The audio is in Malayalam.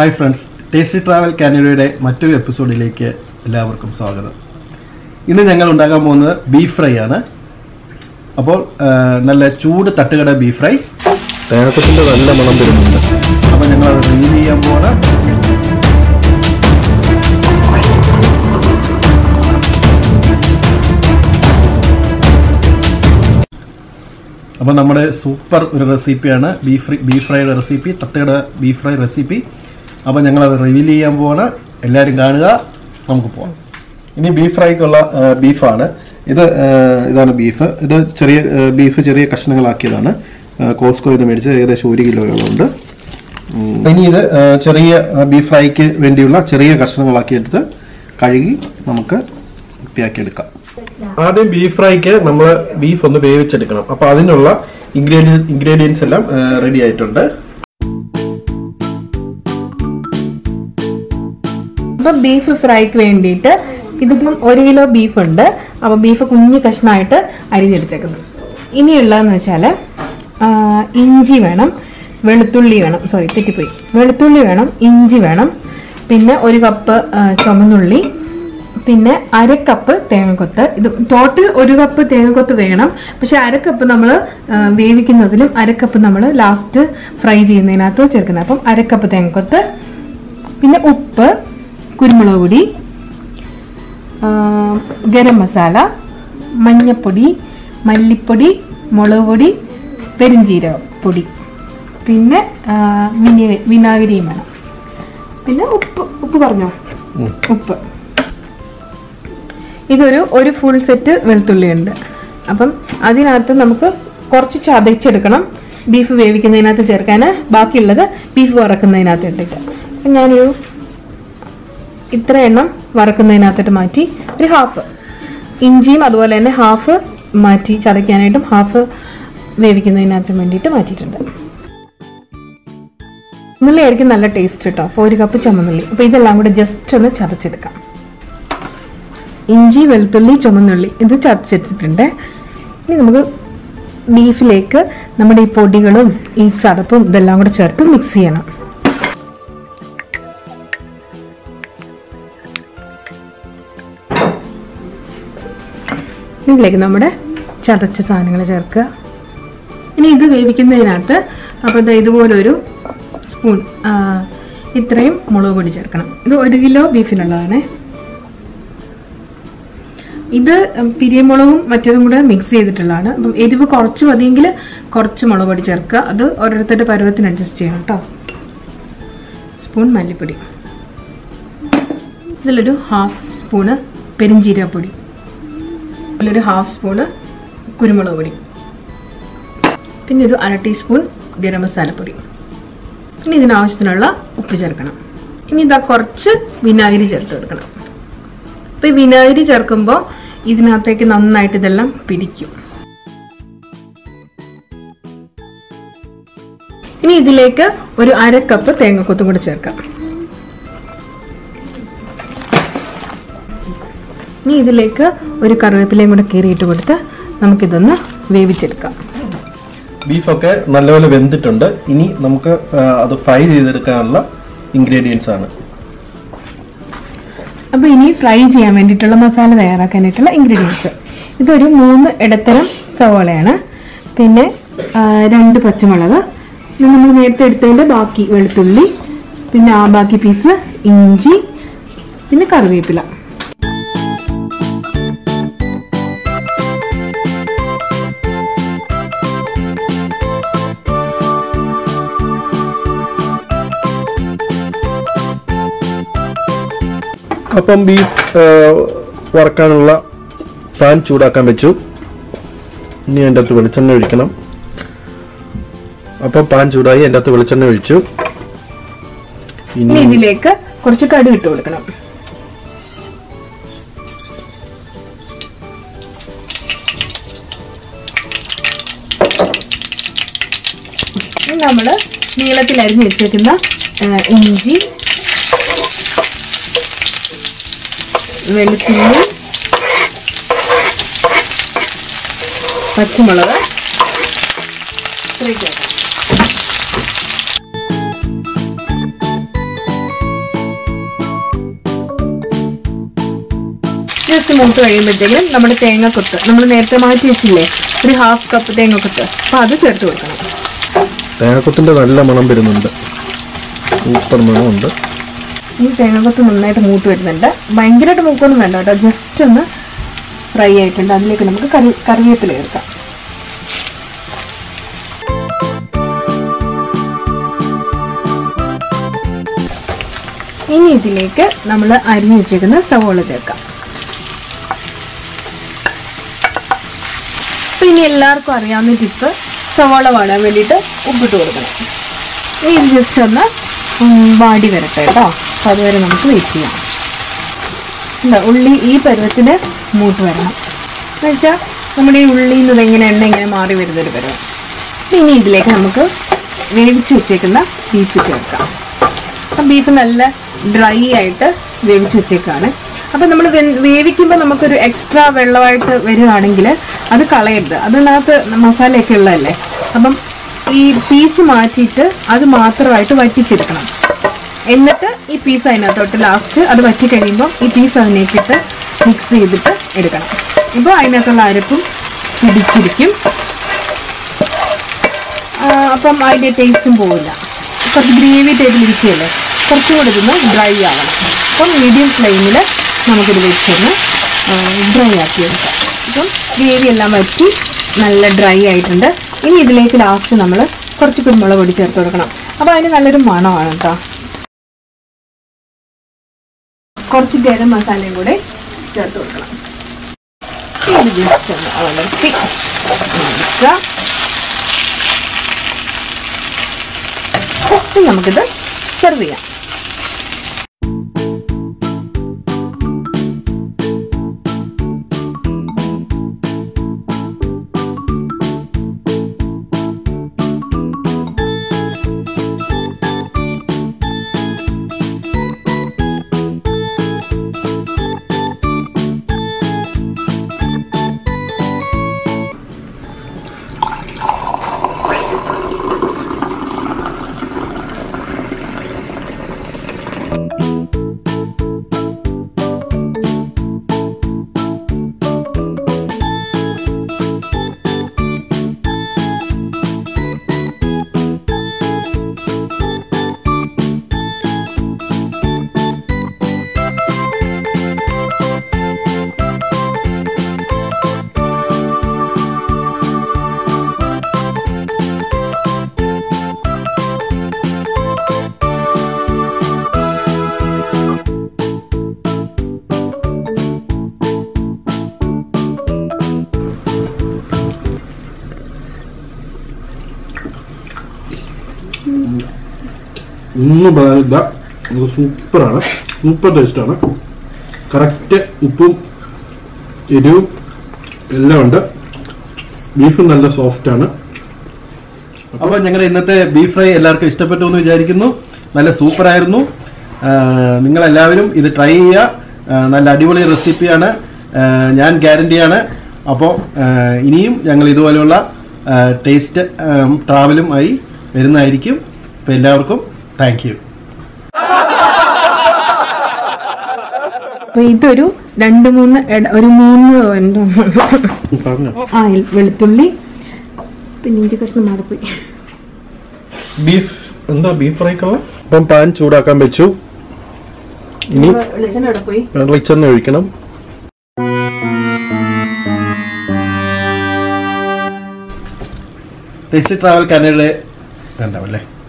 ഹായ് ഫ്രണ്ട്സ് ടേസ്റ്റി ട്രാവൽ കാനഡയുടെ മറ്റൊരു എപ്പിസോഡിലേക്ക് എല്ലാവർക്കും സ്വാഗതം. ഇന്ന് ഞങ്ങൾ ഉണ്ടാക്കാൻ പോകുന്നത് ബീഫ് ഫ്രൈ ആണ്. അപ്പോൾ നല്ല ചൂട് തട്ടുകട ബീഫ് ഫ്രൈ തേനത്തിന്റെ നല്ല മണം വരുന്നുണ്ട്. അപ്പോൾ ഞങ്ങൾ അത് റിവീൽ ചെയ്യാൻ പോകണം അപ്പോൾ നമ്മുടെ സൂപ്പർ ഒരു റെസിപ്പിയാണ് ബീഫ് ഫ്രൈ ബീഫ് ഫ്രൈയുടെ റെസിപ്പി തട്ടുകട ബീഫ് ഫ്രൈ റെസിപ്പി അപ്പോൾ ഞങ്ങളത് റിവീൽ ചെയ്യാൻ പോവാണ്. എല്ലാവരും കാണുക നമുക്ക് പോവാം. ഇനി ബീഫ് ഫ്രൈക്കുള്ള ബീഫാണ് ഇത് ഇതാണ് ബീഫ് ഇത് ചെറിയ ബീഫ് ചെറിയ കഷ്ണങ്ങളാക്കിയതാണ്. കോസ്കോയിൽ നിന്ന് മേടിച്ച് ഏകദേശം ഒരു കിലോയോളമുണ്ട്. ഇനി ഇത് ചെറിയ ബീഫ് ഫ്രൈക്ക് വേണ്ടിയുള്ള ചെറിയ കഷ്ണങ്ങളാക്കി എടുത്ത് കഴുകി നമുക്ക് വൃത്തിയാക്കിയെടുക്കാം ആദ്യം ബീഫ് ഫ്രൈക്ക് നമ്മൾ ബീഫ് ഒന്ന് വേവിച്ചെടുക്കണം. അപ്പോൾ അതിനുള്ള ഇൻഗ്രീഡിയൻസ് ഇൻഗ്രീഡിയൻസ് എല്ലാം റെഡി ആയിട്ടുണ്ട്. അപ്പൊ ബീഫ് ഫ്രൈക്ക് വേണ്ടിയിട്ട് ഇതിപ്പം ഒരു കിലോ ബീഫ് ഉണ്ട്. അപ്പൊ ബീഫ് കുഞ്ഞു കഷ്ണമായിട്ട് അരിഞ്ഞെടുത്തേക്കുന്നത് ഇനിയുള്ളതെന്ന് വെച്ചാൽ ഇഞ്ചി വേണം വെളുത്തുള്ളി വേണം. സോറി തെറ്റിപ്പോയി. വെളുത്തുള്ളി വേണം ഇഞ്ചി വേണം. പിന്നെ ഒരു കപ്പ് ചുമന്നുള്ളി പിന്നെ അരക്കപ്പ് കപ്പ് തേങ്ങക്കൊത്ത്. ഇത് ടോട്ടൽ ഒരു കപ്പ് തേങ്ങക്കൊത്ത് വേണം. പക്ഷെ അരക്കപ്പ് കപ്പ് നമ്മൾ വേവിക്കുന്നതിലും അരക്കപ്പ് കപ്പ് നമ്മൾ ലാസ്റ്റ് ഫ്രൈ ചെയ്യുന്നതിനകത്ത് ചേർക്കുന്നത്. അപ്പം അരക്കപ്പ് കപ്പ് തേങ്ങക്കൊത്ത്. പിന്നെ ഉപ്പ്. കുരുമുളക് പൊടി ഗരം മസാല മഞ്ഞപ്പൊടി മല്ലിപ്പൊടി മുളക് പൊടി പെരുംജീരക പൊടി. പിന്നെ വിനി- വിനാഗിരിയും വേണം. പിന്നെ ഉപ്പ് ഉപ്പ് പറഞ്ഞോ? ഉപ്പ്. ഇതൊരു ഒരു ഫുൾ സെറ്റ് വെളുത്തുള്ളി ഉണ്ട് അപ്പം അതിനകത്ത് നമുക്ക് കുറച്ച് ചതച്ചെടുക്കണം. ബീഫ് വേവിക്കുന്നതിനകത്ത് ചേർക്കാൻ ബാക്കിയുള്ളത് ബീഫ് വറക്കുന്നതിനകത്ത് ഇട്ടിട്ട്. അപ്പം ഞാനൊരു ഇത്ര എണ്ണം വറക്കുന്നതിനകത്തോട്ട് മാറ്റി ഒരു ഹാഫ് ഇഞ്ചിയും അതുപോലെ തന്നെ ഹാഫ് മാറ്റി ചതയ്ക്കാനായിട്ടും ഹാഫ് വേവിക്കുന്നതിനകത്ത് വേണ്ടിയിട്ട് മാറ്റിയിട്ടുണ്ട്. ചുമന്നുള്ളി ആയിരിക്കും നല്ല ടേസ്റ്റ് കേട്ടോ അപ്പോൾ ഒരു കപ്പ് ചുമന്നുള്ളി. അപ്പോൾ ഇതെല്ലാം കൂടെ ജസ്റ്റ് ഒന്ന് ചതച്ചെടുക്കാം. ഇഞ്ചി വെളുത്തുള്ളി ചുമന്നുള്ളി ഇത് ചതച്ചെടുത്തിട്ടുണ്ട്. ഇനി നമുക്ക് ബീഫിലേക്ക് നമ്മുടെ ഈ പൊടികളും ഈ ചതപ്പും ഇതെല്ലാം കൂടെ ചേർത്ത് മിക്സ് ചെയ്യണം. ഇതിലേക്ക് നമ്മുടെ ചതച്ച സാധനങ്ങൾ ചേർക്കുക. ഇനി ഇത് വേവിക്കുന്നതിനകത്ത് അപ്പോൾ ഇതുപോലൊരു സ്പൂൺ ഇത്രയും മുളക് പൊടി ചേർക്കണം. ഇത് ഒരു കിലോ ബീഫിനുള്ളതാണ്. ഇത് പിരിയമുളകും മറ്റേതും കൂടെ മിക്സ് ചെയ്തിട്ടുള്ളതാണ്. അപ്പം എരിവ് കുറച്ച് മതിയെങ്കിൽ കുറച്ച് മുളക് പൊടി ചേർക്കുക. അത് ഓരോരുത്തരുടെ പരുവത്തിന് അഡ്ജസ്റ്റ് ചെയ്യണം കേട്ടോ. സ്പൂൺ മല്ലിപ്പൊടി. ഇതിലൊരു ഹാഫ് സ്പൂണ് പെരിഞ്ചീരപ്പൊടി അതിലൊരു ഹാഫ് സ്പൂണ് കുരുമുളക് പൊടി. പിന്നെ ഒരു അര ടീസ്പൂൺ ഗരം മസാലപ്പൊടി ഇനി ഇതിനാവശ്യത്തിനുള്ള ഉപ്പ് ചേർക്കണം. ഇനി ഇതാ കുറച്ച് വിനാഗിരി ചേർത്ത് കൊടുക്കണം. അപ്പോൾ ഈ വിനാഗിരി ചേർക്കുമ്പോൾ ഇതിനകത്തേക്ക് നന്നായിട്ട് ഇതെല്ലാം പിടിക്കും. ഇനി ഇതിലേക്ക് ഒരു അര കപ്പ് തേങ്ങക്കൊത്തും കൂടി ചേർക്കാം. ഇനി ഇതിലേക്ക് ഒരു കറിവേപ്പിലയും കൂടെ കീറിയിട്ട് കൊടുത്ത് നമുക്കിതൊന്ന് വേവിച്ചെടുക്കാം. ബീഫൊക്കെ നല്ലപോലെ വെന്തിട്ടുണ്ട്. ഇനി നമുക്ക് അത് ഫ്രൈ ചെയ്തെടുക്കാനുള്ള ഇൻഗ്രീഡിയൻസ് ആണ്. അപ്പോൾ ഇനി ഫ്രൈ ചെയ്യാൻ വേണ്ടിയിട്ടുള്ള മസാല തയ്യാറാക്കാനായിട്ടുള്ള ഇൻഗ്രീഡിയൻസ് ഇതൊരു മൂന്ന് ഇടത്തരം സവോളയാണ്. പിന്നെ രണ്ട് പച്ചമുളക്. നമ്മൾ നേരത്തെ എടുത്തതിന്റെ ബാക്കി വെളുത്തുള്ളി പിന്നെ ആ ബാക്കി പീസ് ഇഞ്ചി പിന്നെ കറിവേപ്പില. അപ്പം ബീഫ് വറക്കാനുള്ള പാൻ ചൂടാക്കാൻ വെച്ചു. ഇനി അതിന്റെ അകത്ത് വെളിച്ചെണ്ണ ഒഴിക്കണം. അപ്പം പാൻ ചൂടായി അതിന്റെ അകത്ത് വെളിച്ചെണ്ണ ഒഴിച്ചു. ഇനി ഇതിലേക്ക് കുറച്ച് കടുക് ഇട്ട് കൊടുക്കണം. ഇനി നമ്മൾ നീളത്തിൽ അരിഞ്ഞു വെച്ചേക്കുന്ന ഇഞ്ചി വെളുത്തുള്ളി പച്ചമുളക്. ഇത്രയൊക്കെ ജസ്റ്റ് മൂത്ത് കഴിയുമ്പോഴത്തേക്കും നമ്മുടെ തേങ്ങക്കൊത്ത് നമ്മൾ നേരത്തെ മാറ്റി വെച്ചില്ലേ ഒരു ഹാഫ് കപ്പ് തേങ്ങക്കൊത്ത്. അപ്പൊ അത് ചേർത്ത് കൊടുക്കണം. തേങ്ങക്കൊത്തിന്റെ നല്ല മണം വരുന്നുണ്ട്. സൂപ്പർ മണമുണ്ട്. ഈ തേങ്ങക്കൊത്ത് നന്നായിട്ട് മൂത്ത് വരുന്നുണ്ട്. ഭയങ്കരമായിട്ട് മൂക്കൊന്നും വേണ്ട കേട്ടോ. ജസ്റ്റ് ഒന്ന് ഫ്രൈ ആയിട്ടുണ്ട്. അതിലേക്ക് നമുക്ക് കറി കറിവേപ്പില ചേർക്കാം. ഇനി ഇതിലേക്ക് നമ്മൾ അരിഞ്ഞു വെച്ചേക്കുന്ന സവോള ചേർക്കാം. ഇനി എല്ലാവർക്കും അറിയാവുന്ന ടിപ്പ് സവോള വാടാൻ വേണ്ടിയിട്ട് ഉപ്പിട്ട് കൊടുക്കണം. ഇനി ജസ്റ്റ് ഒന്ന് വാടി വരട്ടെ കേട്ടോ. അതുവരെ നമുക്ക് വെയിറ്റ് ചെയ്യാം. എന്താ ഉള്ളി ഈ പരുവത്തിന് മൂത്ത് വരണം. എന്നുവെച്ചാൽ നമ്മുടെ ഈ ഉള്ളിയിൽ നിന്ന് എങ്ങനെ എണ്ണ ഇങ്ങനെ മാറി വരുന്നൊരു പരുവം. ഇനി ഇതിലേക്ക് നമുക്ക് വേവിച്ച് വെച്ചേക്കുന്ന ബീഫ് ചേർക്കാം. അപ്പം ബീഫ് നല്ല ഡ്രൈ ആയിട്ട് വേവിച്ച് വെച്ചേക്കാണ്. അപ്പം നമ്മൾ വേവിക്കുമ്പോൾ നമുക്കൊരു എക്സ്ട്രാ വെള്ളമായിട്ട് വരികയാണെങ്കിൽ അത് കളയരുത്. അതിനകത്ത് മസാലയൊക്കെ ഉള്ളതല്ലേ? അപ്പം ഈ പീസ് മാറ്റിയിട്ട് അത് മാത്രമായിട്ട് വറ്റിച്ചെടുക്കണം. എന്നിട്ട് ഈ പീസ് അതിനകത്തോട്ട് ലാസ്റ്റ് അത് വറ്റി കഴിയുമ്പോൾ ഈ പീസ് അതിനേക്കിട്ട് മിക്സ് ചെയ്തിട്ട് എടുക്കണം. ഇപ്പോൾ അതിനകത്തുള്ള അരപ്പും പിടിച്ചിരിക്കും. അപ്പം അതിന്റെ ടേസ്റ്റും പോവില്ല. കുറച്ച് ഗ്രേവി ടൈപ്പിലിരിക്കുകയല്ലേ കുറച്ചും കുറച്ചുകൂടെ ഇതൊന്ന് ഡ്രൈ ആവണം. അപ്പം മീഡിയം ഫ്ലെയിമിൽ നമുക്കിത് വെച്ചൊന്ന് ഡ്രൈ ആക്കി എടുക്കാം. അപ്പം ഗ്രേവി എല്ലാം വറ്റി നല്ല ഡ്രൈ ആയിട്ടുണ്ട്. ഇനി ഇതിലേക്ക് ലാസ്റ്റ് നമ്മൾ കുറച്ച് കുരുമുളക് പൊടി ചേർത്ത് കൊടുക്കണം. അപ്പോൾ അതിന് നല്ലൊരു മണമാണ് കേട്ടോ കുറച്ച് ഗരം മസാലയും കൂടെ ചേർത്ത് കൊടുക്കണം. ഇത് ജസ്റ്റ് ഒന്ന് നമുക്കിത് സെർവ് ചെയ്യാം. ഒന്നും പറയാനില്ല സൂപ്പറാണ്. സൂപ്പർ ടേസ്റ്റാണ്. കറക്റ്റ് ഉപ്പും എരിവും എല്ലാം ഉണ്ട്. ബീഫ് നല്ല സോഫ്റ്റ് ആണ്. അപ്പോൾ ഞങ്ങളുടെ ഇന്നത്തെ ബീഫ് ഫ്രൈ എല്ലാവർക്കും ഇഷ്ടപ്പെട്ടു എന്ന് വിചാരിക്കുന്നു. നല്ല സൂപ്പർ ആയിരുന്നു. നിങ്ങൾ എല്ലാവരും ഇത് ട്രൈ ചെയ്യുക. നല്ല അടിപൊളി റെസിപ്പിയാണ് ഞാൻ ഗ്യാരണ്ടിയാണ് അപ്പോൾ ഇനിയും ഞങ്ങൾ ഇതുപോലെയുള്ള ടേസ്റ്റ് ട്രാവലും ആയി വരുന്നതായിരിക്കും. അപ്പോൾ എല്ലാവർക്കും താങ്ക് യു ഇതൊരു രണ്ട് മൂന്ന് ഒരു മൂന്ന് ആ വെളുത്തുള്ളി പിന്നെ ഇഞ്ചി കഷ്ണം മാറിപ്പോയി. ബീഫ് എന്താ ബീഫ് ഫ്രൈക്കുള്ള അപ്പം പാൻ ചൂടാക്കാൻ വെച്ചു. ഇനി വെളിച്ചെണ്ണ ഒഴിക്കണം. ടേസ്റ്റ് ട്രാവൽ കാനഡയുടെ Anda, vale.